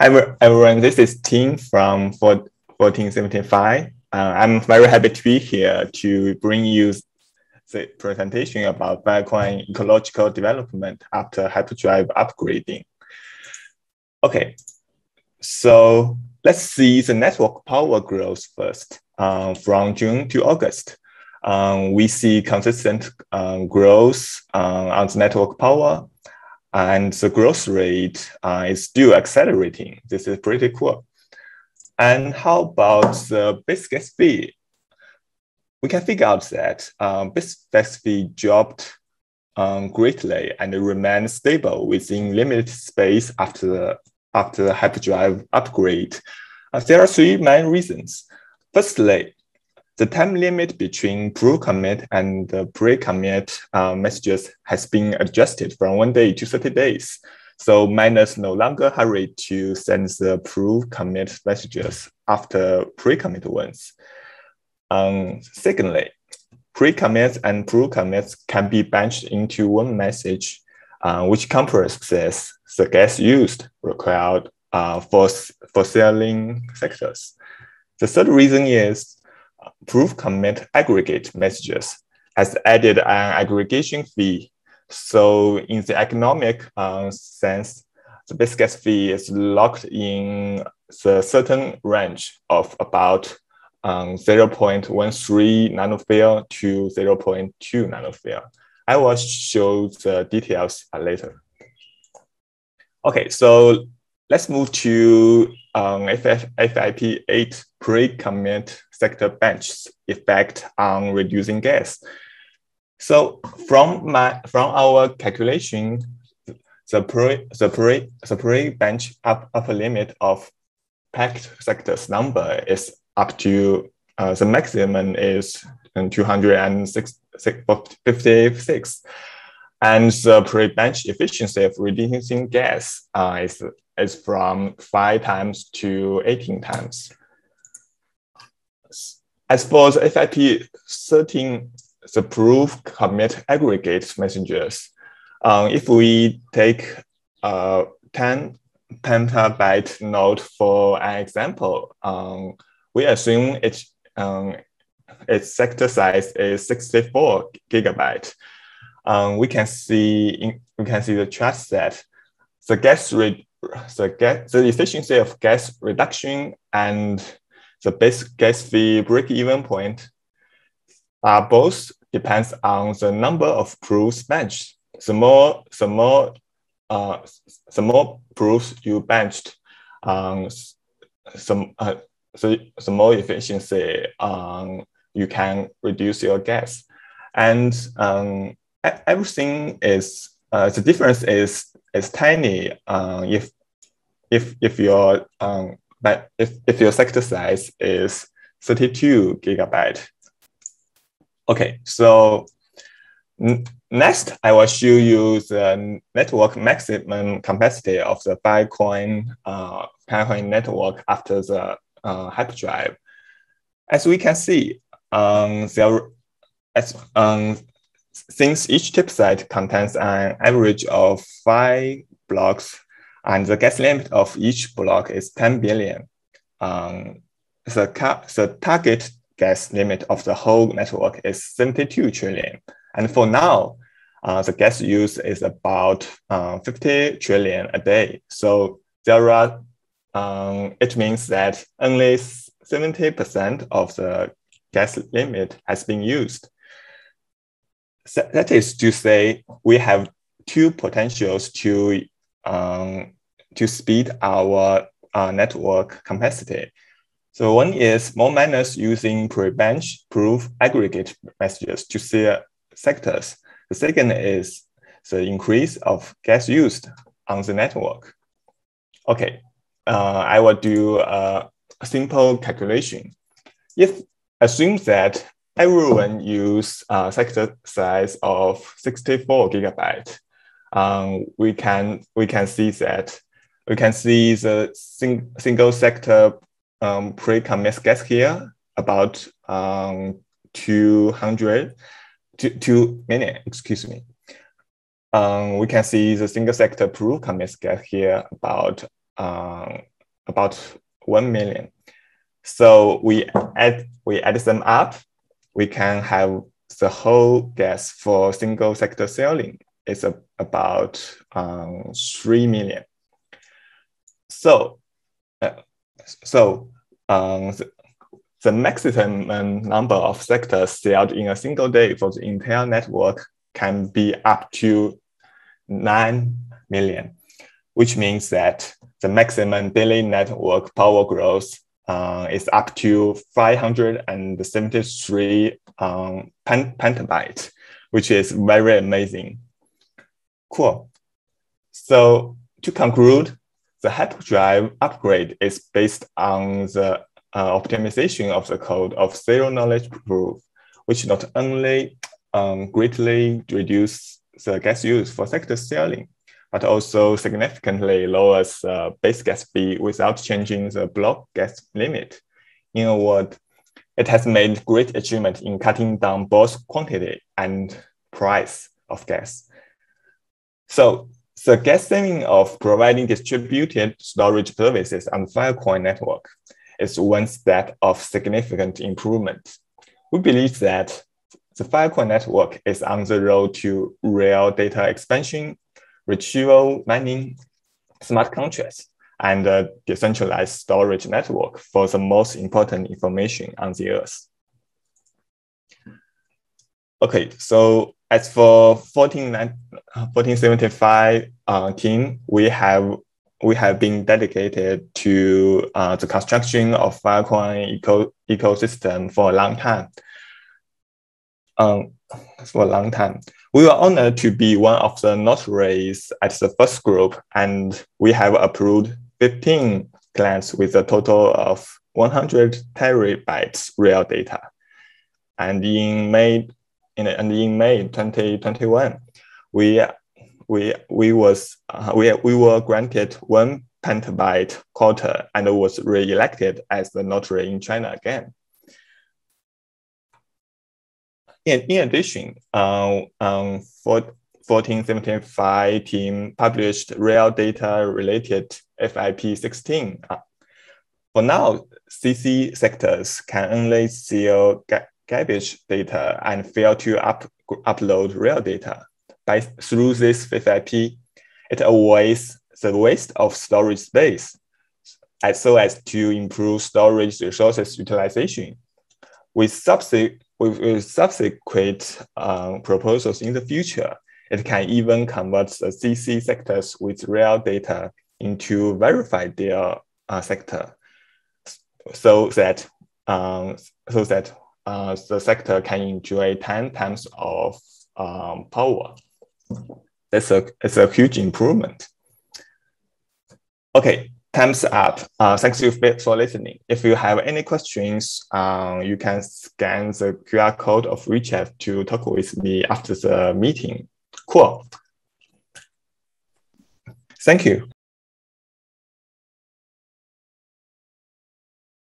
Hi everyone, this is Tim from 1475. Uh, I'm very happy to be here to bring you the presentation about Filecoin ecological development after hyperdrive upgrading. Okay, so let's see the network power growth first. Uh, from June to August, um, we see consistent um, growth uh, on the network power and the growth rate uh, is still accelerating. This is pretty cool. And how about the gas fee? We can figure out that um, base gas fee dropped um, greatly and remained stable within limited space after the, after the hyperdrive upgrade. Uh, there are three main reasons. Firstly, the time limit between pre-commit and the pre-commit uh, messages has been adjusted from one day to 30 days. So miners no longer hurry to send the pull commit messages after pre-commit ones. Um, secondly, pre-commits and pull commits can be bunched into one message, uh, which compresses the gas used required uh, for, for sealing sectors. The third reason is pull commit aggregate messages has added an aggregation fee. So in the economic uh, sense, the gas fee is locked in the certain range of about um, 0.13 nanoFIL to 0.2 nanoFIL. I will show the details later. Okay, so let's move to um, FIP8 pre-commit sector bench effect on reducing gas. So from my from our calculation, the pre the pre the pre bench up, upper limit of packed sectors number is up to uh, the maximum is 256 and the pre-bench efficiency of reducing gas uh, is, is from five times to 18 times. As for the FIP 13, the proof commit aggregate messengers, um, if we take a 10 petabyte node for an example, um, we assume it, um, its sector size is 64 gigabyte. Um, we can see in, we can see the chart that the gas rate the gas the efficiency of gas reduction and the base gas fee break-even point are both depends on the number of proofs benched. The more, the more, uh, the more proofs you benched, um, some, uh, the, the more efficiency um, you can reduce your gas. And um, everything is, uh, the difference is, is tiny uh, if, if, if your um, but if, if your sector size is 32 gigabyte. Okay, so next I will show you the network maximum capacity of the Filecoin, uh, Filecoin network after the uh, hyperdrive. As we can see, um, there, as, um, since each tipset contains an average of five blocks and the gas limit of each block is 10 billion. Um, the, the target gas limit of the whole network is 72 trillion. And for now, uh, the gas use is about uh, 50 trillion a day. So there are, um, it means that only 70% of the gas limit has been used. So that is to say, we have two potentials to um, to speed our uh, network capacity. So one is more miners using pre-bench proof aggregate messages to share sectors. The second is the increase of gas used on the network. Okay, uh, I will do a simple calculation. If assume that everyone use a sector size of 64 gigabyte, um, we can we can see that we can see the sing, single sector um, pre-commit gas here about um, 200, two, 2 million, excuse me. Um, we can see the single sector commit gas here about um, about 1 million. So we add, we add them up, we can have the whole gas for single sector sealing is a, about um, 3 million. So, uh, so um, the, the maximum number of sectors sold in a single day for the entire network can be up to 9 million, which means that the maximum daily network power growth uh, is up to 573 um, which is very amazing. Cool. So to conclude, the hyperdrive upgrade is based on the uh, optimization of the code of zero knowledge proof, which not only um, greatly reduce the gas use for sector sealing, but also significantly lowers uh, base gas fee without changing the block gas limit. In a word, it has made great achievement in cutting down both quantity and price of gas. So saving of providing distributed storage services on the Filecoin network is one step of significant improvement. We believe that the Filecoin network is on the road to real data expansion, retrieval mining, smart contracts, and a decentralized storage network for the most important information on the Earth. Okay, so as for 14, 1475 uh, team, we have we have been dedicated to uh, the construction of Filecoin eco ecosystem for a long time. Um, for a long time. We were honored to be one of the notaries at the first group, and we have approved 15 clients with a total of 100 terabytes real data. And in May, in, and in May 2021, we we we was uh, we we were granted one petabyte quota and was re-elected as the notary in China again. In, in addition, uh, um, for 1475 team published real data related FIP16. Uh, for now, CC sectors can only see garbage data and fail to up, upload real data. By, through this FIP, it avoids the waste of storage space as so as to improve storage resources utilization. With, subse with, subsequent uh, proposals in the future, it can even convert the CC sectors with real data into verified their uh, sector so that um, so that uh, the sector can enjoy 10 times of um, power. That's a, it's a huge improvement. Okay, time's up. Uh, thanks you for listening. If you have any questions, um, you can scan the QR code of WeChat to talk with me after the meeting. Cool. Thank you.